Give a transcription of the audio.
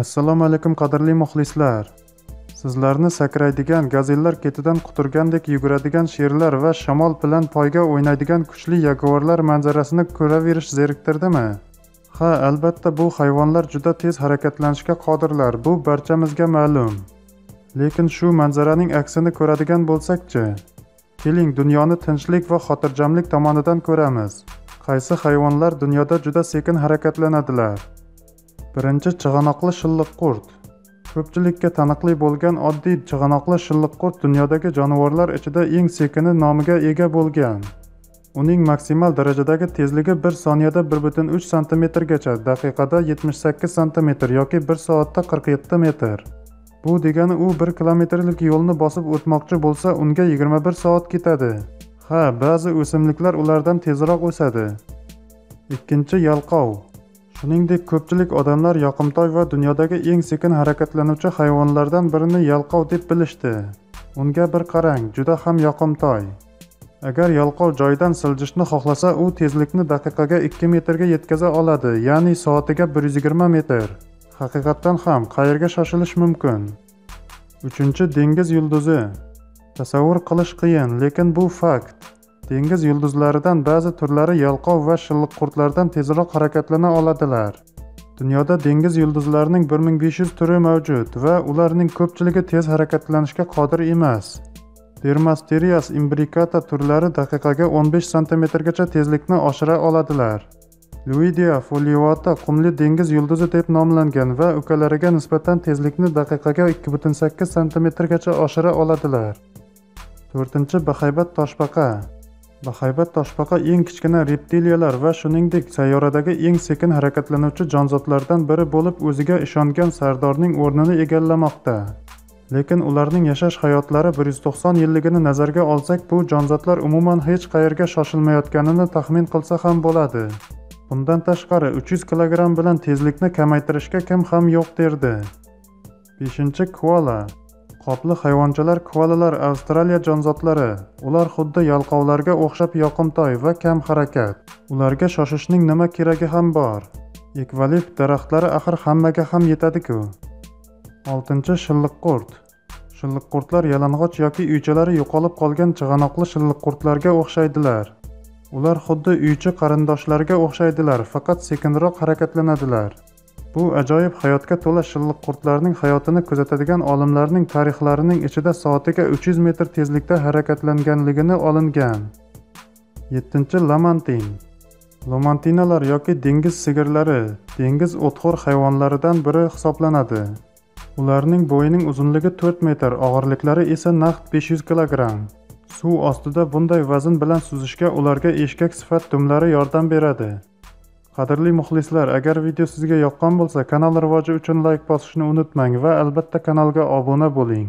assalomu alaykum qadrli muxlislar. Sizlarni sakraydigan gazellar ketidan quturgandek yuguradigan sherlar va shamol bilan poyga o'ynaydigan kuchli yaguarlar manzarasini ko'raverish zeriktirdimi? Ha albatta bu hayvonlar juda tez harakatlanishga qodirlar bu barchamizga ma'lum. Lekin shu manzaraning aksini ko'radigan bo'lsakchi? Keling dunyoni tinchlik va xotirjamlik tomonidan ko'ramiz. Qaysi hayvonlar dunyoda juda sekin harakatlanadilar? Birinchi chig'anoqli shilliqqurt ko'pchilikka taniqli bo'lgan oddiy chig'anoqli shilliqqurt dunyodagi jonivorlar ichida eng sekini nomiga ega bo'lgan. Uning maksimal darajadagi tezligi bir soniyada 1,3 santimetrgacha daqiqada 78 santimetr yoki 1 soatda 47 metr. Bu degani u 1 kilometrlik yo'lni bosib o'tmoqchi bo'lsa unga 21 soat ketadi. Ha ba'zi o'simliklar ulardan tezroq o'sadi. Ikkinchi yalqov. Shuningdek ko'pchilik odamlar yoqimtoy va dunyodagi eng sekin harakatlanuvchi hayvonlardan birini yalqov deb bilishdi. Unga bir qarang juda ham yoqimtoy. Agar yalqov joyidan siljishni xohlasa u tezlikni daqiqaga 2 metrga yetkaza oladi ya'ni soatiga 120 metr. Haqiqatdan ham qayerga shoshilish mumkin? Uchinchi dengiz yulduzi. Tasavvur qilish qiyin lekin bu fakt dengiz yulduzlaridan ba'zi turlari yalqov va shilliqqurtlardan tezroq harakatlana oladilar. Dunyoda dengiz yulduzlarining 1500 turi mavjud va ularning ko'pchiligi tez harakatlanishga qodir emas. Dermasterias imbricata turlari daqiqaga 15 santimetrgacha tezlikni oshira oladilar. Luidia foliovata qumli dengiz yulduzi deb nomlangan va ukalariga nisbatan tezlikni daqiqaga 2,8 santimetrgacha oshira oladilar. To'rtinchi bahaybat toshbaqa. Bahaybat toshbaqa eng kichkina reptiliyalar va shuningdek sayyoradagi eng sekin harakatlanuvchi jonzotlardan biri bo'lib o'ziga ishongan sardorning o'rnini egallamoqda. Lekin ularning yashash hayotlari 190 yilligini nazarga olsak bu jonzotlar umuman hech qayerga shoshilmayotganini taxmin qilsa ham bo'ladi. Bundan tashqari 300 kg bilan tezlikni kamaytirishga kim ham yo'q derdi. 5 koala. Qopli hayvonchalar koalalar avstraliya jonzotlari. Ular xuddi yalqovlarga o'xshab yoqimtoy va kam harakat. Ularga shoshishning nima keragi ham bor? Ekvalipt daraxtlari axir hammaga ham yetadi-ku. oltinchi shilliqqurt. Shilliqqurtlar yalang'och yoki uychalari yo'qolib qolgan chig'anoqli shilliqqurtlarga o'xshaydilar. Ular xuddi uychi qarindoshlarga o'xshaydilar faqat sekinroq harakatlanadilar. Bu ajoyib hayotga to'la shilliqqurtlarning hayotini kuzatadigan olimlarning tarixlarining ichida soatiga 300 metr tezlikda harakatlanganligini olingan. 7 lamantin. Lomantinalar yoki dengiz sigirlari dengiz o'txo'r hayvonlaridan biri hisoblanadi. Ularning bo'yining uzunligi 4 metr og'irliklari esa naqd 500 kilogramm. Suv ostida bunday vazn bilan suzishga ularga eshkak sifat dumlari yordam beradi. Qadrli muxlislar agar video sizga yoqqan bo'lsa kanal rivoji uchun layk bosishni unutmang va albatta kanalga obuna bo'ling.